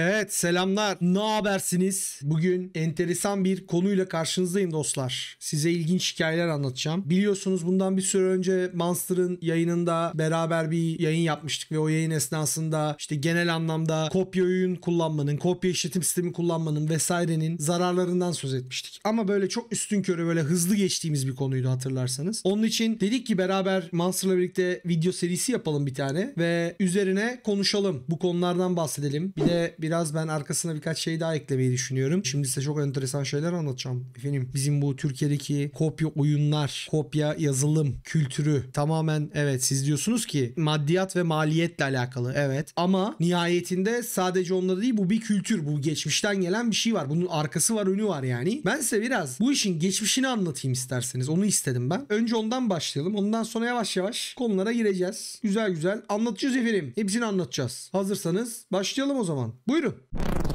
Evet selamlar. Ne habersiniz? Bugün enteresan bir konuyla karşınızdayım dostlar. Size ilginç hikayeler anlatacağım. Biliyorsunuz bundan bir süre önce Monster'ın yayınında beraber bir yayın yapmıştık ve o yayın esnasında işte genel anlamda kopya oyun kullanmanın, kopya işletim sistemi kullanmanın vesairenin zararlarından söz etmiştik. Ama böyle çok üstün körü böyle hızlı geçtiğimiz bir konuydu hatırlarsanız. Onun için dedik ki beraber Monster'la birlikte video serisi yapalım bir tane ve üzerine konuşalım. Bu konulardan bahsedelim. Bir de biraz ben arkasına birkaç şey daha eklemeyi düşünüyorum. Şimdi size çok enteresan şeyler anlatacağım. Efendim bizim bu Türkiye'deki kopya oyunlar, kopya yazılım kültürü tamamen evet siz diyorsunuz ki maddiyat ve maliyetle alakalı. Evet ama nihayetinde sadece onunla değil bu bir kültür. Bu geçmişten gelen bir şey var. Bunun arkası var önü var yani. Ben size biraz bu işin geçmişini anlatayım isterseniz. Onu istedim ben. Önce ondan başlayalım. Ondan sonra yavaş yavaş konulara gireceğiz. Güzel güzel anlatacağız efendim. Hepsini anlatacağız. Hazırsanız başlayalım o zaman. Buyurun. Fui.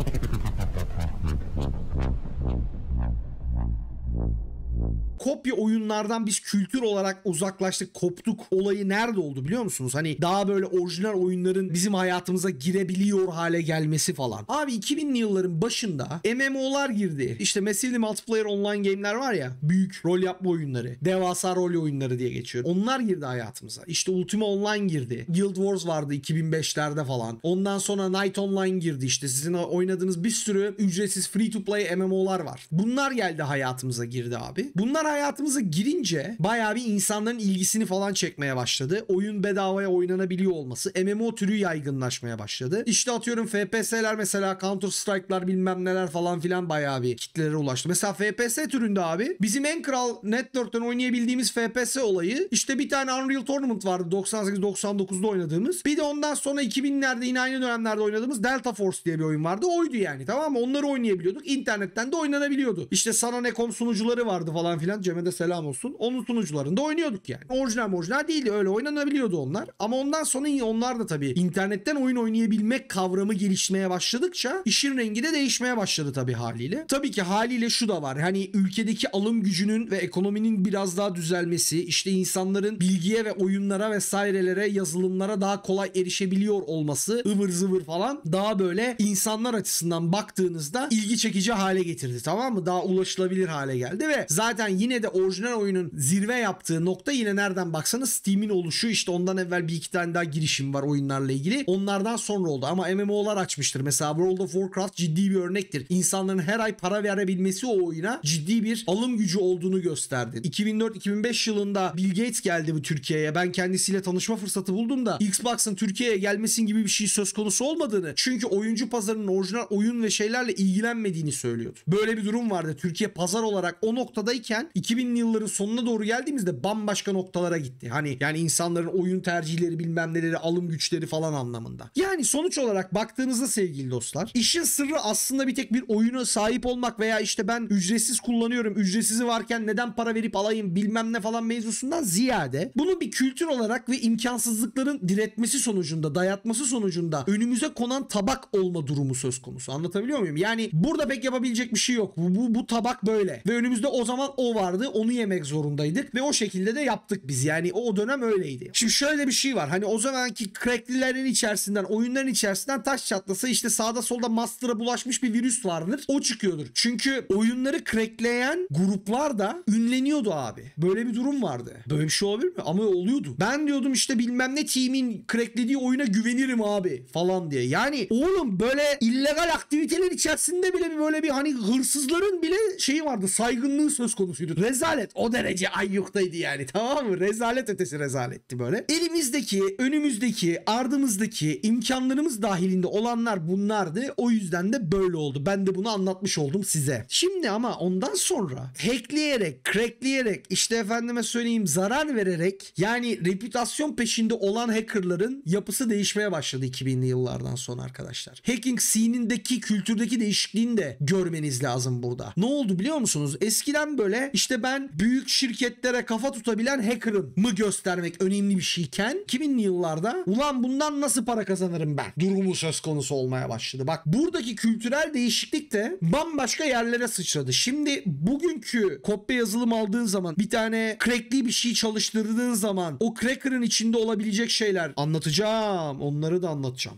Kopya oyunlardan biz kültür olarak uzaklaştık, koptuk olayı nerede oldu biliyor musunuz? Hani daha böyle orijinal oyunların bizim hayatımıza girebiliyor hale gelmesi falan. Abi 2000'li yılların başında MMO'lar girdi. İşte Massively Multiplayer Online game'ler var ya, büyük rol yapma oyunları, devasa rol oyunları diye geçiyor. Onlar girdi hayatımıza. İşte Ultima Online girdi. Guild Wars vardı 2005'lerde falan. Ondan sonra Night Online girdi işte. Sizin oynadığınız bir sürü ücretsiz free to play MMO'lar var. Bunlar geldi hayatımıza girdi abi. Bunlar hayatımıza girince bayağı bir insanların ilgisini falan çekmeye başladı. Oyun bedavaya oynanabiliyor olması. MMO türü yaygınlaşmaya başladı. İşte atıyorum FPS'ler mesela Counter Strike'lar bilmem neler falan filan bayağı bir kitlelere ulaştı. Mesela FPS türünde abi bizim en kral Network'ten oynayabildiğimiz FPS olayı işte bir tane Unreal Tournament vardı 98-99'da oynadığımız. Bir de ondan sonra 2000'lerde yine aynı dönemlerde oynadığımız Delta Force diye bir oyun vardı. Oydu yani tamam mı? Onları oynayabiliyorduk. İnternetten de oynanabiliyordu. İşte Sana.com sunucuları vardı falan filan. Cem'e de selam olsun. Onun sunucularında oynuyorduk yani. Orijinal orijinal değildi öyle oynanabiliyordu onlar. Ama ondan sonra onlar da tabii internetten oyun oynayabilmek kavramı gelişmeye başladıkça işin rengi de değişmeye başladı tabii haliyle. Tabii ki haliyle şu da var. Hani ülkedeki alım gücünün ve ekonominin biraz daha düzelmesi, işte insanların bilgiye ve oyunlara vesairelere, yazılımlara daha kolay erişebiliyor olması, ıvır zıvır falan daha böyle insanlar açısından baktığınızda ilgi çekici hale getirdi tamam mı? Daha ulaşılabilir hale geldi ve zaten yine de orijinal oyunun zirve yaptığı nokta yine nereden baksanız Steam'in oluşu işte ondan evvel bir iki tane daha girişim var oyunlarla ilgili. Onlardan sonra oldu ama MMO'lar açmıştır. Mesela World of Warcraft ciddi bir örnektir. İnsanların her ay para verebilmesi o oyuna ciddi bir alım gücü olduğunu gösterdi. 2004-2005 yılında Bill Gates geldi bu Türkiye'ye. Ben kendisiyle tanışma fırsatı buldum da Xbox'ın Türkiye'ye gelmesin gibi bir şey söz konusu olmadığını çünkü oyuncu pazarının orijinal oyun ve şeylerle ilgilenmediğini söylüyordu. Böyle bir durum vardı. Türkiye pazar olarak o noktadayken 2000'li yılların sonuna doğru geldiğimizde bambaşka noktalara gitti. Hani yani insanların oyun tercihleri bilmem neleri alım güçleri falan anlamında. Yani sonuç olarak baktığınızda sevgili dostlar işin sırrı aslında bir tek bir oyuna sahip olmak veya işte ben ücretsiz kullanıyorum ücretsizi varken neden para verip alayım bilmem ne falan mevzusundan ziyade bunu bir kültür olarak ve imkansızlıkların diretmesi sonucunda dayatması sonucunda önümüze konan tabak olma durumu söz konusu. Anlatabiliyor muyum? Yani burada pek yapabilecek bir şey yok. Bu, bu, bu tabak böyle. Ve önümüzde o zaman o vardı. Onu yemek zorundaydık. Ve o şekilde de yaptık biz. Yani o dönem öyleydi. Şimdi şöyle bir şey var. Hani o zamanki cracklilerin içerisinden, oyunların içerisinden taş çatlasa işte sağda solda master'a bulaşmış bir virüs vardır. O çıkıyordur. Çünkü oyunları crackleyen gruplar da ünleniyordu abi. Böyle bir durum vardı. Böyle bir şey olabilir mi? Ama oluyordu. Ben diyordum işte bilmem ne team'in cracklediği oyuna güvenirim abi falan diye. Yani oğlum böyle illegal aktiviteler içerisinde bile böyle bir hani hırsızların bile şeyi vardı. Saygınlığı söz konusuydu. Rezalet o derece ayyuktaydı yani tamam mı? Rezalet ötesi rezaletti böyle. Elimizdeki, önümüzdeki, ardımızdaki imkanlarımız dahilinde olanlar bunlardı. O yüzden de böyle oldu. Ben de bunu anlatmış oldum size. Şimdi ama ondan sonra hackleyerek, crackleyerek, işte efendime söyleyeyim zarar vererek yani reputasyon peşinde olan hackerların yapısı değişmeye başladı 2000'li yıllardan sonra arkadaşlar. Hacking scene'indeki kültürdeki değişikliğini de görmeniz lazım burada. Ne oldu biliyor musunuz? Eskiden böyle işte ben büyük şirketlere kafa tutabilen hacker'ım mı göstermek önemli bir şeyken 2000'li yıllarda ulan bundan nasıl para kazanırım ben durumu söz konusu olmaya başladı. Bak buradaki kültürel değişiklik de bambaşka yerlere sıçradı. Şimdi bugünkü kopya yazılım aldığın zaman bir tane crackli bir şey çalıştırdığın zaman o cracker'ın içinde olabilecek şeyler anlatacağım. Onları da anlatacağım.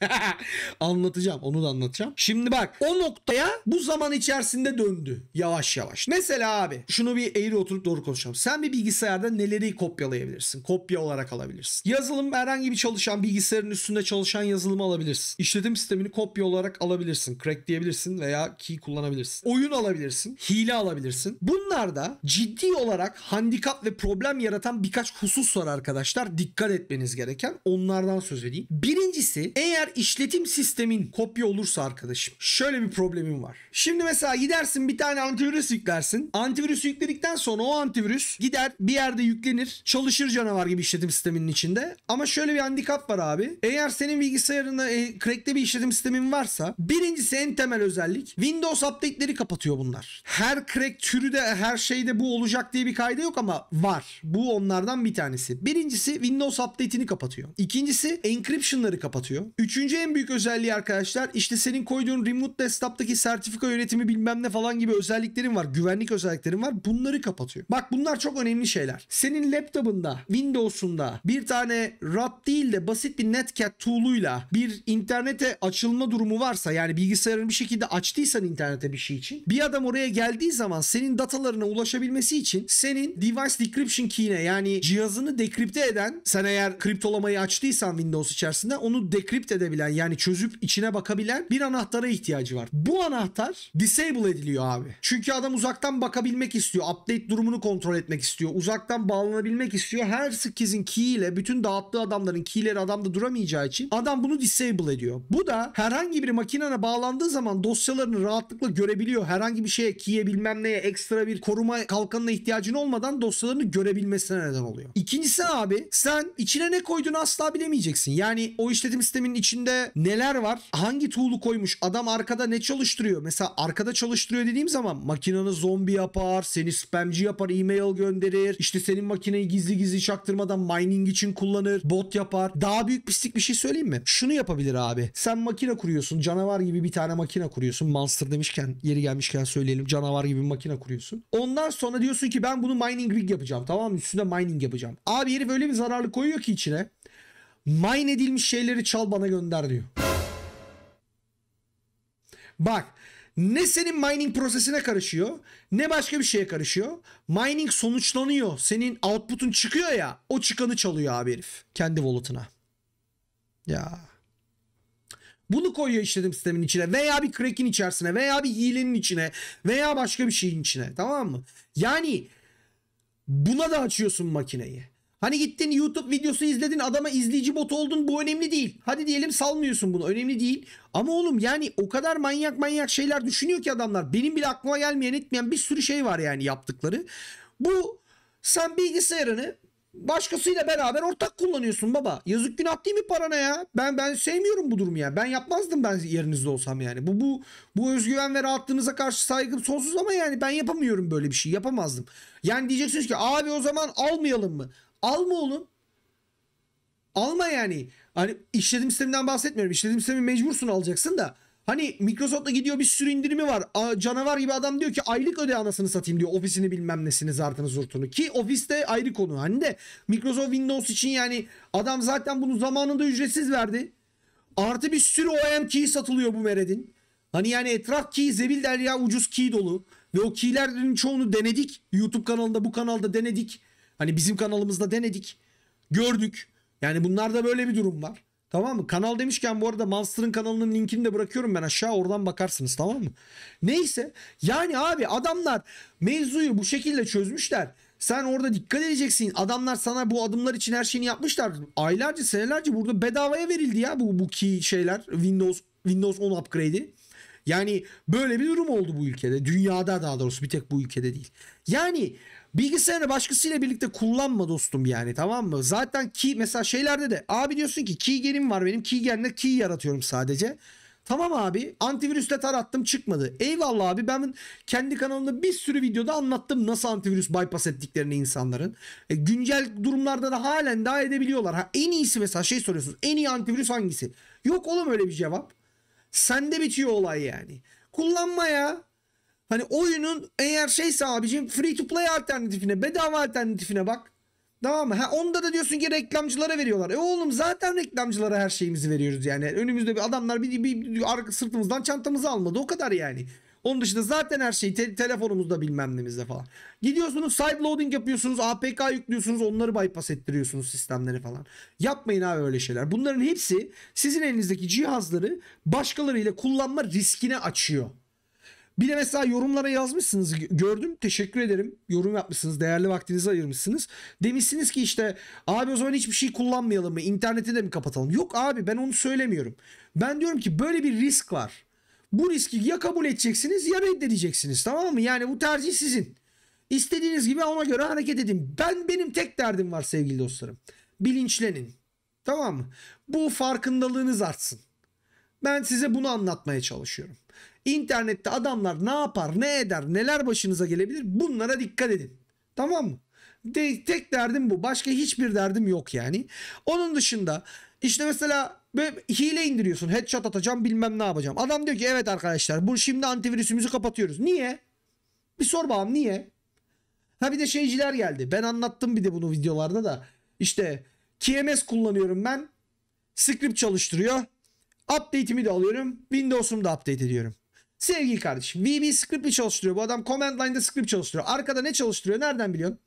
Anlatacağım onu da anlatacağım. Şimdi bak o noktaya bu zaman içerisinde döndü yavaş yavaş. Mesela abi şunu bir eğri oturup doğru konuşalım. Sen bir bilgisayarda neleri kopyalayabilirsin? Kopya olarak alabilirsin. Yazılım herhangi bir çalışan bilgisayarın üstünde çalışan yazılımı alabilirsin. İşletim sistemini kopya olarak alabilirsin. Crack diyebilirsin veya key kullanabilirsin. Oyun alabilirsin. Hile alabilirsin. Bunlarda ciddi olarak handikap ve problem yaratan birkaç husus var arkadaşlar. Dikkat etmeniz gereken onlardan söz edeyim. Birincisi eğer işletim sistemin kopya olursa arkadaşım şöyle bir problemim var. Şimdi mesela gidersin bir tane antivirüs yüklersin. Antivirüs yükledikten sonra o antivirüs gider bir yerde yüklenir. Çalışır canavar gibi işletim sisteminin içinde. Ama şöyle bir handikap var abi. Eğer senin bilgisayarında e, crack'te bir işletim sistemin varsa birincisi en temel özellik Windows update'leri kapatıyor bunlar. Her crack türü de her şeyde bu olacak diye bir kayda yok ama var. Bu onlardan bir tanesi. Birincisi Windows update'ini kapatıyor. İkincisi encryption'ları kapatıyor. Üçüncü en büyük özelliği arkadaşlar işte senin koyduğun remote desktop'taki sertifika yönetimi bilmem ne falan gibi özelliklerin var. Güvenlik özelliklerin var. Bunları kapatıyor. Bak bunlar çok önemli şeyler. Senin laptopunda, Windows'unda bir tane RAT değil de basit bir Netcat tool'uyla bir internete açılma durumu varsa yani bilgisayarını bir şekilde açtıysan internete bir şey için bir adam oraya geldiği zaman senin datalarına ulaşabilmesi için senin device decryption key'ine yani cihazını dekripte eden sen eğer kriptolamayı açtıysan Windows içerisinde onu dekript edebilen yani çözüp içine bakabilen bir anahtara ihtiyacı var. Bu anahtar disable ediliyor abi. Çünkü adam uzaktan bakabilmek istiyor. Update durumunu kontrol etmek istiyor. Uzaktan bağlanabilmek istiyor. Her skizin key ile bütün dağıttığı adamların keyleri adamda duramayacağı için adam bunu disable ediyor. Bu da herhangi bir makinene bağlandığı zaman dosyalarını rahatlıkla görebiliyor. Herhangi bir şeye key'e bilmem neye ekstra bir koruma kalkanına ihtiyacın olmadan dosyalarını görebilmesine neden oluyor. İkincisi abi sen içine ne koyduğunu asla bilemeyeceksin. Yani o işletim sisteminin içinde neler var? Hangi tool'u koymuş? Adam arkada ne çalıştırıyor? Mesela arkada çalıştırıyor dediğim zaman makinanı zombi yapar, seni spamci yapar, e-mail gönderir. İşte senin makineyi gizli gizli çaktırmadan mining için kullanır, bot yapar. Daha büyük pislik bir şey söyleyeyim mi? Şunu yapabilir abi. Sen makine kuruyorsun, canavar gibi bir tane makine kuruyorsun. Monster demişken, yeri gelmişken söyleyelim. Canavar gibi bir makine kuruyorsun. Ondan sonra diyorsun ki ben bunu mining rig yapacağım. Tamam mı? Üstüne mining yapacağım. Abi herif öyle bir zararlı koyuyor ki içine. Mine edilmiş şeyleri çal bana gönder diyor. Bak ne senin mining prosesine karışıyor ne başka bir şeye karışıyor. Mining sonuçlanıyor. Senin output'un çıkıyor ya o çıkanı çalıyor abi herif. Kendi wallet'ına. Ya. Bunu koyuyor işletim sistemin içine veya bir crack'in içerisine veya bir hilenin içine veya başka bir şeyin içine tamam mı? Yani buna da açıyorsun makineyi. Hani gittin YouTube videosu izledin adama izleyici bot oldun bu önemli değil. Hadi diyelim salmıyorsun bunu önemli değil. Ama oğlum yani o kadar manyak manyak şeyler düşünüyor ki adamlar. Benim bile aklıma gelmeyen etmeyen bir sürü şey var yani yaptıkları. Bu sen bilgisayarını başkasıyla beraber ortak kullanıyorsun baba. Yazık günah değil mi parana ya? Ben ben sevmiyorum bu durumu ya. Ben yapmazdım ben yerinizde olsam yani. Bu bu bu özgüven ve rahatlığınıza karşı saygım sonsuz ama yani ben yapamıyorum böyle bir şey. Yapamazdım. Yani diyeceksiniz ki abi o zaman almayalım mı? Alma oğlum. Alma yani. Hani işletim sisteminden bahsetmiyorum. İşletim sistemi mecbursun alacaksın da. Hani Microsoft'ta gidiyor bir sürü indirimi var. A, canavar gibi adam diyor ki aylık öde anasını satayım diyor. Ofisini bilmem nesini zartını zurtunu. Ki ofiste ayrı konu. Hani de Microsoft Windows için yani adam zaten bunu zamanında ücretsiz verdi. Artı bir sürü OEM key satılıyor bu Mered'in. Hani yani etraf key zebil derya ucuz key dolu. Ve o keylerin çoğunu denedik. YouTube kanalında bu kanalda denedik. Hani bizim kanalımızda denedik. Gördük. Yani bunlarda böyle bir durum var. Tamam mı? Kanal demişken bu arada Monster'ın kanalının linkini de bırakıyorum ben aşağı oradan bakarsınız tamam mı? Neyse yani abi adamlar mevzuyu bu şekilde çözmüşler. Sen orada dikkat edeceksin. Adamlar sana bu adımlar için her şeyini yapmışlar. Aylarca senelerce burada bedavaya verildi ya bu, bu key şeyler. Windows Windows 10 upgrade'i. Yani böyle bir durum oldu bu ülkede. Dünyada daha doğrusu bir tek bu ülkede değil. Yani Bilgisayarını başkasıyla birlikte kullanma dostum yani tamam mı? Zaten key mesela şeylerde de abi diyorsun ki keygen'im var benim keygen'le key yaratıyorum sadece. Tamam abi antivirüsle tarattım çıkmadı. Eyvallah abi ben kendi kanalımda bir sürü videoda anlattım nasıl antivirüs bypass ettiklerini insanların. E, güncel durumlarda da halen daha edebiliyorlar. Ha, en iyisi mesela şey soruyorsunuz en iyi antivirüs hangisi? Yok oğlum öyle bir cevap. Sende bitiyor olay yani. Kullanma ya. Hani oyunun eğer şeyse abicim free to play alternatifine bedava alternatifine bak. Tamam mı? Ha, onda da diyorsun ki reklamcılara veriyorlar. E oğlum zaten reklamcılara her şeyimizi veriyoruz yani. Önümüzde bir adamlar bir, bir, bir arka sırtımızdan çantamızı almadı. O kadar yani. Onun dışında zaten her şey te- telefonumuzda bilmem nemizde falan. Gidiyorsunuz side loading yapıyorsunuz. APK yüklüyorsunuz. Onları bypass ettiriyorsunuz sistemleri falan. Yapmayın abi öyle şeyler. Bunların hepsi sizin elinizdeki cihazları başkalarıyla kullanma riskine açıyor. Bir de mesela yorumlara yazmışsınız. Gördüm. Teşekkür ederim. Yorum yapmışsınız. Değerli vaktinizi ayırmışsınız. Demişsiniz ki işte abi o zaman hiçbir şey kullanmayalım mı? İnterneti de mi kapatalım? Yok abi ben onu söylemiyorum. Ben diyorum ki böyle bir risk var. Bu riski ya kabul edeceksiniz ya reddedeceksiniz. Tamam mı? Yani bu tercih sizin. İstediğiniz gibi ona göre hareket edin. Ben benim tek derdim var sevgili dostlarım. Bilinçlenin. Tamam mı? Bu farkındalığınız artsın. Ben size bunu anlatmaya çalışıyorum. İnternette adamlar ne yapar, ne eder, neler başınıza gelebilir bunlara dikkat edin. Tamam mı? De, tek derdim bu. Başka hiçbir derdim yok yani. Onun dışında işte mesela hile indiriyorsun. Headshot atacağım bilmem ne yapacağım. Adam diyor ki evet arkadaşlar bu şimdi antivirüsümüzü kapatıyoruz. Niye? Bir sor bakalım niye? Ha bir de şeyciler geldi. Ben anlattım bir de bunu videolarda da. İşte KMS kullanıyorum ben. Script çalıştırıyor. Update'imi de alıyorum. Windows'umu da update ediyorum. Sevgili kardeşim VB script'i çalıştırıyor. Bu adam command line'da script çalıştırıyor. Arkada ne çalıştırıyor? Nereden biliyorsun?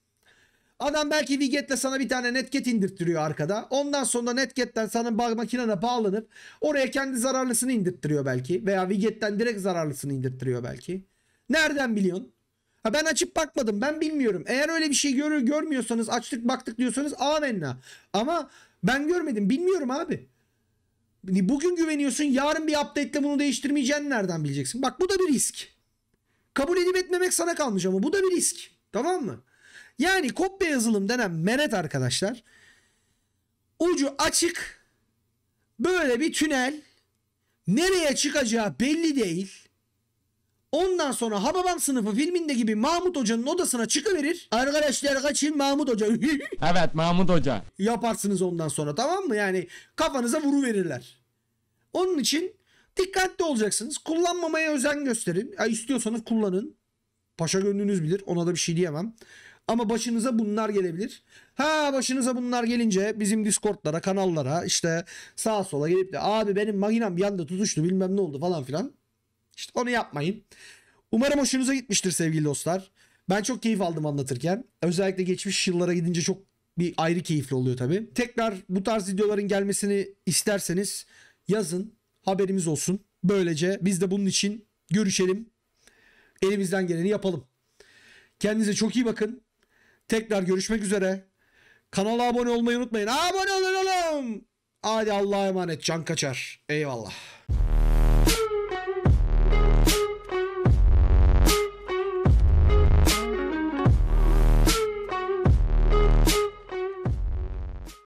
Adam belki Wiget'le sana bir tane netget indirttiriyor arkada. Ondan sonra netget'ten sana ba- makinene bağlanıp oraya kendi zararlısını indirttiriyor belki. Veya Wiget'ten direkt zararlısını indirttiriyor belki. Nereden biliyorsun? Ha ben açıp bakmadım. Ben bilmiyorum. Eğer öyle bir şey görür görmüyorsanız açtık baktık diyorsanız amenna. Ama ben görmedim. Bilmiyorum abi. Bugün güveniyorsun. Yarın bir update'le bunu değiştirmeyeceğini nereden bileceksin? Bak bu da bir risk. Kabul edip etmemek sana kalmış ama bu da bir risk. Tamam mı? Yani kopya yazılım denen menet arkadaşlar. Ucu açık. Böyle bir tünel. Nereye çıkacağı belli değil. Ondan sonra Hababam sınıfı filminde gibi Mahmut Hoca'nın odasına çıkıverir. Arkadaşlar kaçın Mahmut Hoca. Evet Mahmut Hoca. yaparsınız ondan sonra tamam mı? Yani kafanıza vuru verirler. Onun için dikkatli olacaksınız. Kullanmamaya özen gösterin. Ya istiyorsanız kullanın. Paşa gönlünüz bilir. Ona da bir şey diyemem. Ama başınıza bunlar gelebilir. Ha başınıza bunlar gelince bizim Discord'lara, kanallara işte sağa sola gelip de abi benim makinem bir anda tutuştu bilmem ne oldu falan filan. İşte onu yapmayın. Umarım hoşunuza gitmiştir sevgili dostlar. Ben çok keyif aldım anlatırken. Özellikle geçmiş yıllara gidince çok bir ayrı keyifli oluyor tabii. Tekrar bu tarz videoların gelmesini isterseniz yazın. Haberimiz olsun. Böylece biz de bunun için görüşelim. Elimizden geleni yapalım. Kendinize çok iyi bakın. Tekrar görüşmek üzere. Kanala abone olmayı unutmayın. Abone olun oğlum. Hadi Allah'a emanet. Can kaçar. Eyvallah.